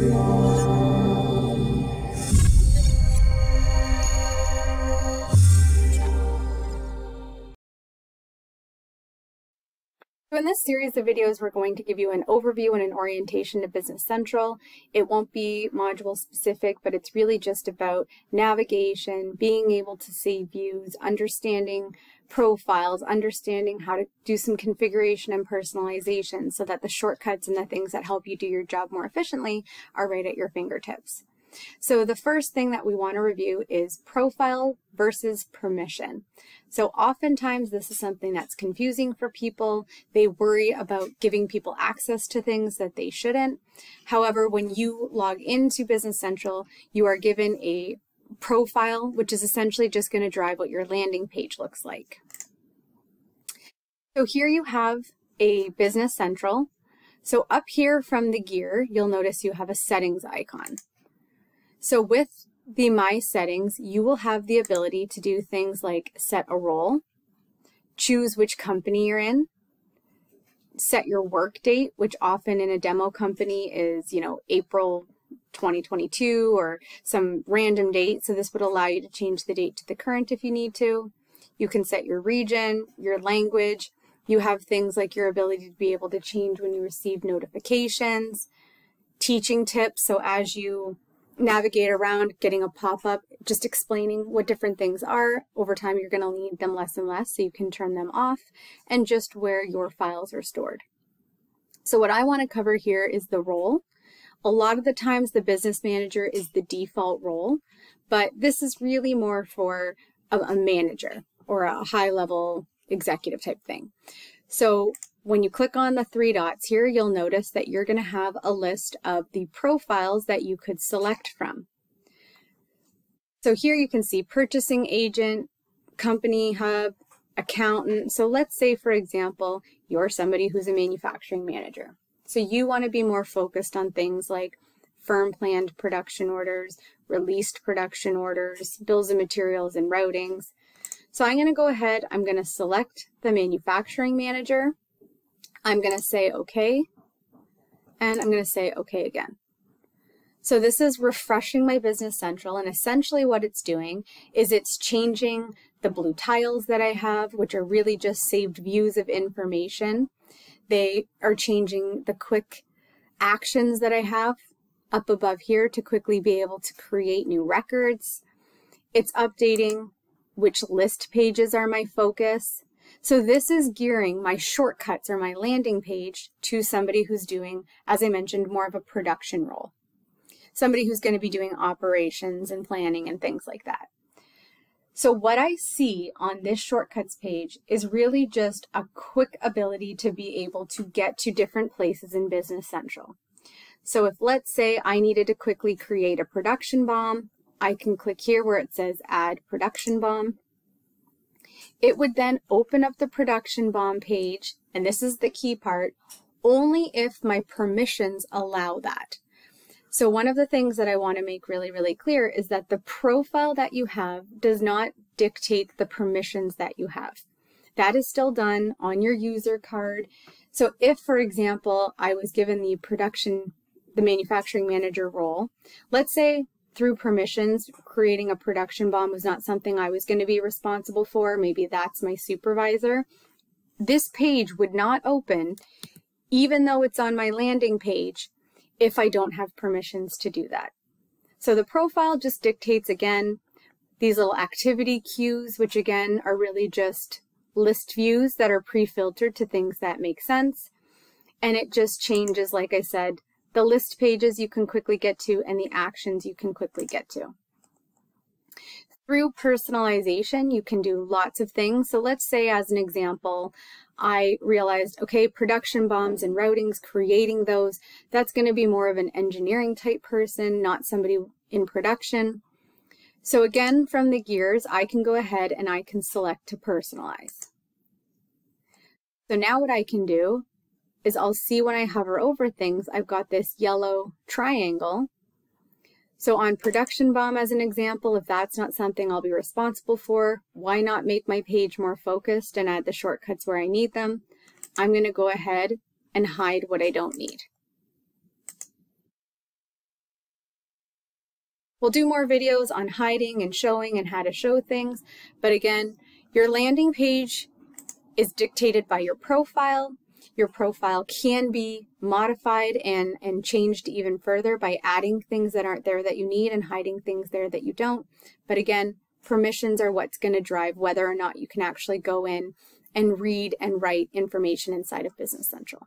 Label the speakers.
Speaker 1: Música So in this series of videos, we're going to give you an overview and an orientation to Business Central. It won't be module specific, but it's really just about navigation, being able to see views, understanding profiles, understanding how to do some configuration and personalization so that the shortcuts and the things that help you do your job more efficiently are right at your fingertips. So the first thing that we want to review is profile versus permission. So oftentimes this is something that's confusing for people. They worry about giving people access to things that they shouldn't. However, when you log into Business Central, you are given a profile, which is essentially just going to drive what your landing page looks like. So here you have a Business Central. So up here from the gear, you'll notice you have a settings icon. So with the My Settings, you will have the ability to do things like set a role, choose which company you're in, set your work date, which often in a demo company is, you know, April 2022 or some random date. So this would allow you to change the date to the current if you need to. You can set your region, your language. You have things like your ability to be able to change when you receive notifications, teaching tips. So as you navigate around getting a pop-up just explaining what different things are. Over time, you're going to need them less and less, so you can turn them off, and just where your files are stored. So what I want to cover here is the role. A lot of the times, the business manager is the default role, but this is really more for a, manager or a high-level executive type thing. So when you click on the three dots here, you'll notice that you're going to have a list of the profiles that you could select from. So here you can see purchasing agent, company hub, accountant. So let's say, for example, you're somebody who's a manufacturing manager. So you want to be more focused on things like firm planned production orders, released production orders, bills of materials and routings. So I'm going to go ahead, I'm going to select the manufacturing manager. I'm going to say OK, and I'm going to say OK again. So this is refreshing my Business Central, and essentially what it's doing is it's changing the blue tiles that I have, which are really just saved views of information. They are changing the quick actions that I have up above here to quickly be able to create new records. It's updating which list pages are my focus. So this is gearing my shortcuts or my landing page to somebody who's doing, as I mentioned, more of a production role. Somebody who's going to be doing operations and planning and things like that. So what I see on this shortcuts page is really just a quick ability to be able to get to different places in Business Central. So if let's say I needed to quickly create a production BOM, I can click here where it says add production BOM. It would then open up the production BOM page, and this is the key part, only if my permissions allow that. So one of the things that I want to make really, really clear is that the profile that you have does not dictate the permissions that you have. That is still done on your user card. So if, for example, I was given the production, the manufacturing manager role, let's say through permissions, creating a production BOM was not something I was going to be responsible for. Maybe that's my supervisor. This page would not open, even though it's on my landing page, if I don't have permissions to do that. So the profile just dictates, again, these little activity cues, which again are really just list views that are pre-filtered to things that make sense. And it just changes, like I said, the list pages you can quickly get to, and the actions you can quickly get to. Through personalization, you can do lots of things. So let's say as an example, I realized, okay, production BOMs and routings, creating those, that's going to be more of an engineering type person, not somebody in production. So again, from the gears, I can go ahead and I can select to personalize. So now what I can do is I'll see when I hover over things, I've got this yellow triangle. So on production BOM, as an example, if that's not something I'll be responsible for, why not make my page more focused and add the shortcuts where I need them? I'm going to go ahead and hide what I don't need. We'll do more videos on hiding and showing and how to show things. But again, your landing page is dictated by your profile. Your profile can be modified and, and changed even further by adding things that aren't there that you need and hiding things there that you don't. But again, permissions are what's going to drive whether or not you can actually go in and read and write information inside of Business Central.